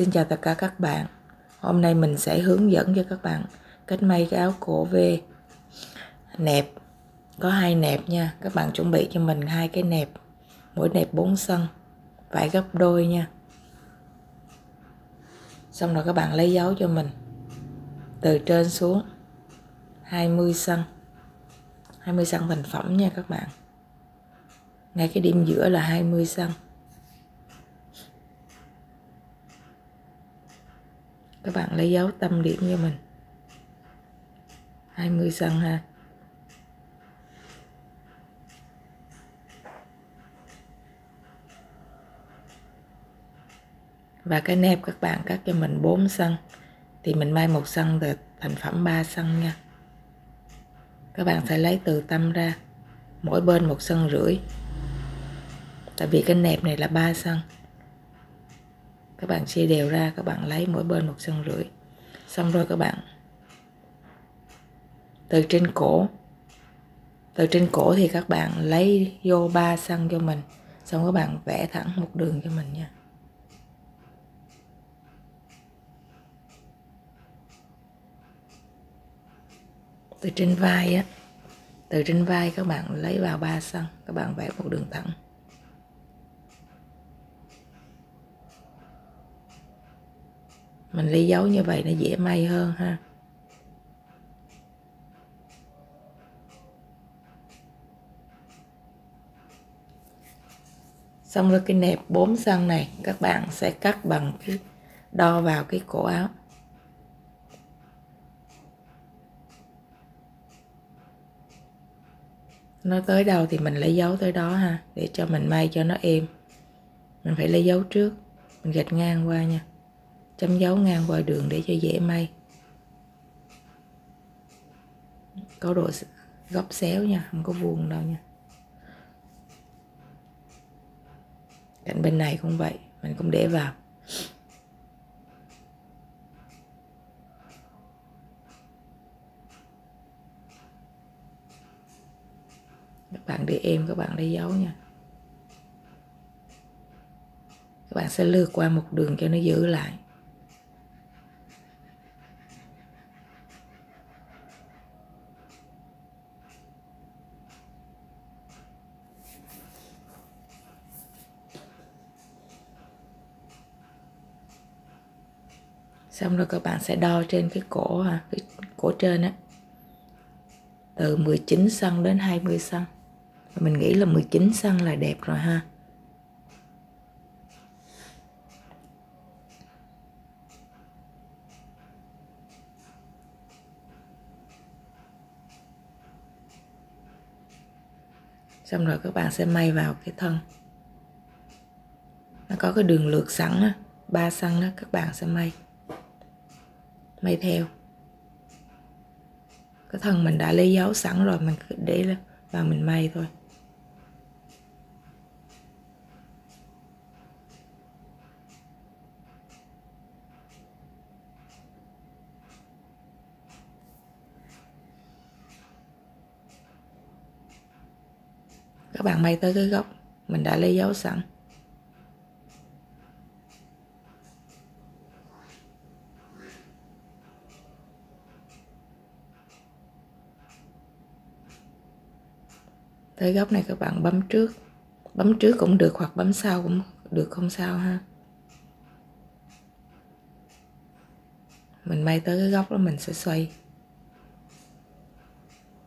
Xin chào tất cả các bạn. Hôm nay mình sẽ hướng dẫn cho các bạn cách may cái áo cổ V. Nẹp. Có hai nẹp nha. Các bạn chuẩn bị cho mình hai cái nẹp. Mỗi nẹp 4 sân vải gấp đôi nha. Xong rồi các bạn lấy dấu cho mình. Từ trên xuống. 20 sân 20 sân thành phẩm nha các bạn. Ngay cái điểm giữa là 20 cm các bạn lấy dấu tâm điểm cho mình. 20 cm ha. Và cái nẹp các bạn cắt cho mình 4 cm thì mình may một cm từ thành phẩm 3 cm nha. Các bạn sẽ lấy từ tâm ra, mỗi bên một cm rưỡi. Tại vì cái nẹp này là 3 cm các bạn chia đều ra, các bạn lấy mỗi bên một cm rưỡi. Xong rồi các bạn từ trên cổ, từ trên cổ thì các bạn lấy vô 3 xăng cho mình. Xong các bạn vẽ thẳng một đường cho mình nha. Từ trên vai á, từ trên vai các bạn lấy vào 3 xăng, các bạn vẽ một đường thẳng. Mình lấy dấu như vậy nó dễ may hơn ha. Xong rồi cái nẹp 4 xăng này, các bạn sẽ cắt bằng cái, đo vào cái cổ áo. Nó tới đâu thì mình lấy dấu tới đó ha, để cho mình may cho nó êm. Mình phải lấy dấu trước, mình gạch ngang qua nha chấm dấu ngang qua đường để cho dễ may. Có độ góc xéo nha, không có vuông đâu nha. Cạnh bên này cũng vậy, mình cũng để vào. Các bạn để em các bạn lấy dấu nha. Các bạn sẽ lướt qua một đường cho nó giữ lại. Xong rồi các bạn sẽ đo trên cái cổ ha cái cổ trên á. Từ 19 cm đến 20 cm mình nghĩ là 19 cm là đẹp rồi ha. Xong rồi các bạn sẽ may vào cái thân. Nó có cái đường lượt sẵn á, ba xăng đó, các bạn sẽ may may theo. Cái thân mình đã lấy dấu sẵn rồi, mình cứ để vào mình may thôi. Các bạn may tới cái góc, mình đã lấy dấu sẵn. Tới góc này các bạn bấm trước. Bấm trước cũng được hoặc bấm sau cũng được không sao ha. Mình may tới cái góc đó mình sẽ xoay.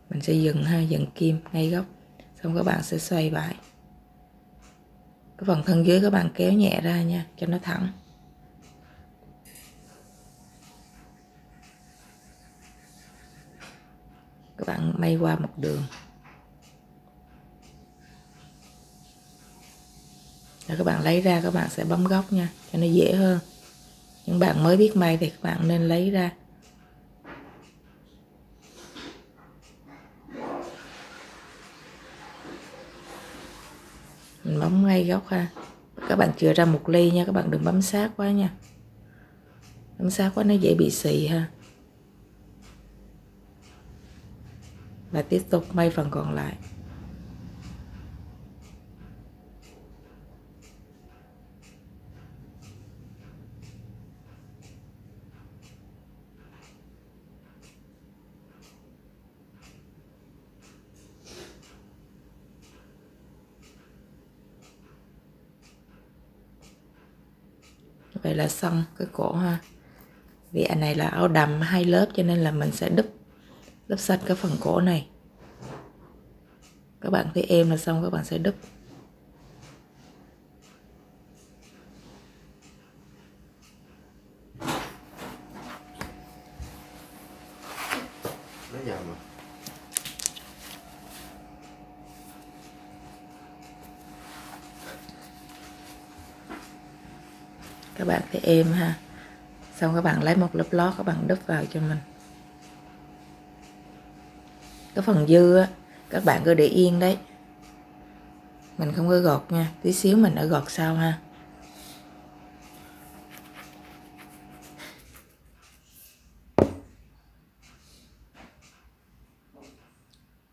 Mình sẽ dừng ha, dừng kim ngay góc. Xong các bạn sẽ xoay lại. Cái phần thân dưới các bạn kéo nhẹ ra nha, cho nó thẳng. Các bạn may qua một đường. Rồi các bạn lấy ra, các bạn sẽ bấm góc nha, cho nó dễ hơn. Những bạn mới biết may thì các bạn nên lấy ra. Mình bấm ngay góc ha. Các bạn chừa ra một ly nha, các bạn đừng bấm sát quá nha. Bấm sát quá nó dễ bị xì ha. Và tiếp tục may phần còn lại. Vậy là xong cái cổ ha. Vì anh này là áo đầm hai lớp cho nên là mình sẽ đúp lớp xanh cái phần cổ này. Các bạn thấy em là xong, các bạn sẽ đúp. Các bạn thấy êm ha. Xong các bạn lấy một lớp lót, các bạn đắp vào cho mình. Cái phần dư á, các bạn cứ để yên đấy. Mình không có gọt nha, tí xíu mình đã gọt sau ha.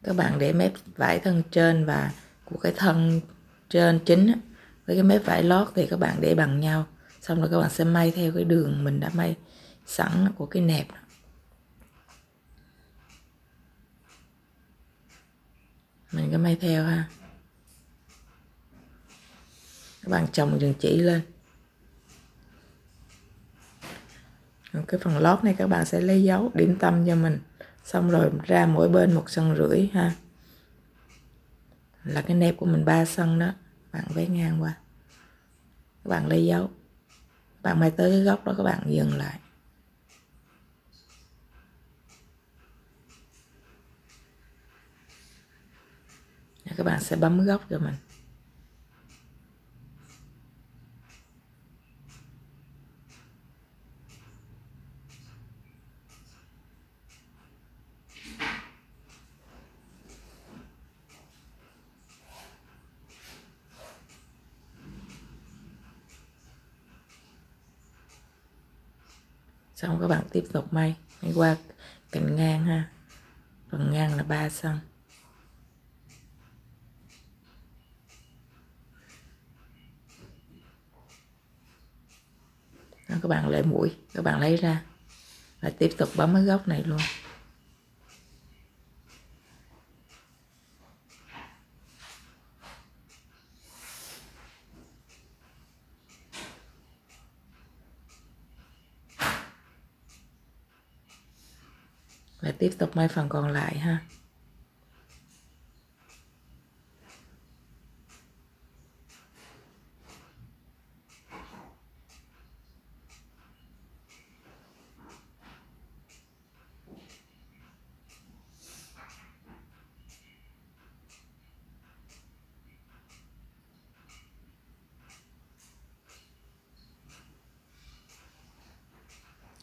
Các bạn để mép vải thân trên và của cái thân trên chính với cái mép vải lót thì các bạn để bằng nhau xong rồi các bạn sẽ may theo cái đường mình đã may sẵn của cái nẹp mình cứ may theo ha. Các bạn chồng đường chỉ lên. Rồi cái phần lót này các bạn sẽ lấy dấu điểm tâm cho mình. Xong rồi ra mỗi bên một sân rưỡi ha. Là cái nẹp của mình ba sân đó. Bạn vẽ ngang qua. Các bạn lấy dấu bạn bay tới cái góc đó các bạn dừng lại. Các bạn sẽ bấm góc cho mình. Xong các bạn tiếp tục may may qua cạnh ngang ha. Phần ngang là 3 cm Đó, các bạn lấy mũi các bạn lấy ra và tiếp tục bấm cái góc này luôn. Và tiếp tục may phần còn lại ha.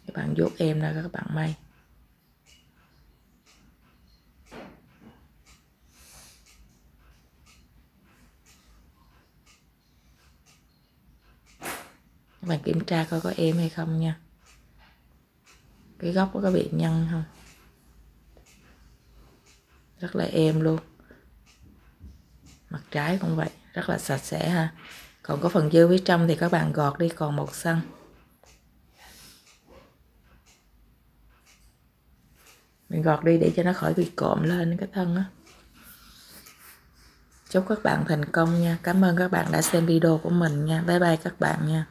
Các bạn vuốt em ra các bạn may. Các bạn kiểm tra coi có êm hay không nha. Cái góc có bị nhăn không? Rất là êm luôn. Mặt trái cũng vậy, rất là sạch sẽ ha. Còn có phần dư phía trong thì các bạn gọt đi còn một xăng. Mình gọt đi để cho nó khỏi bị cộm lên cái thân á. Chúc các bạn thành công nha. Cảm ơn các bạn đã xem video của mình nha. Bye bye các bạn nha.